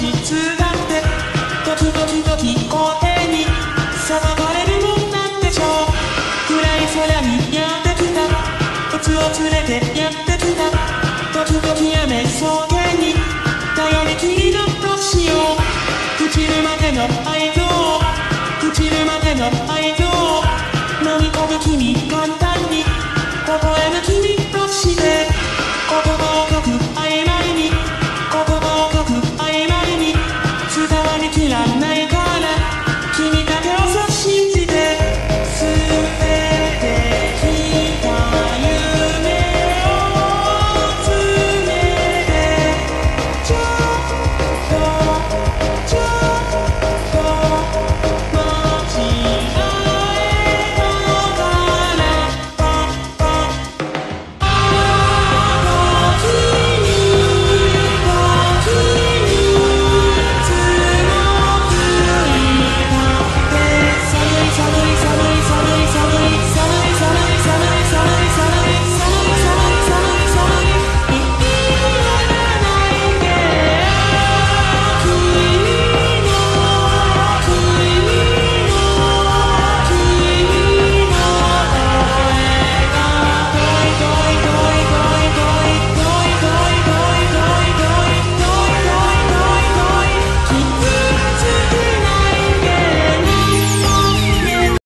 実だってドキドキドキ声に騒がれるもんなんでしょう。暗い空にやってきた。コツを連れてやってきた i'm gonna go